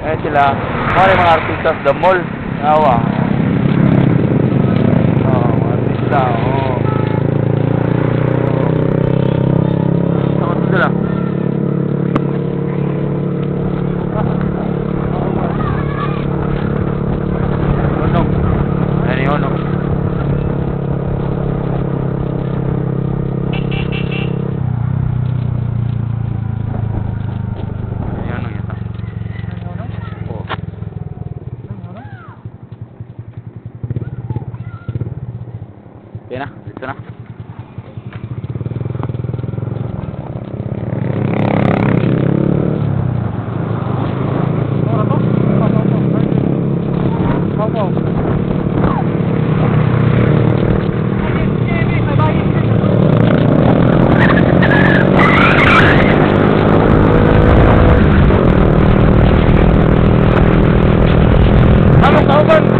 Ayan sila. Mara mga artista sa the mall. Awa. Oh, artista. Oh. Dito na, dito na. Open!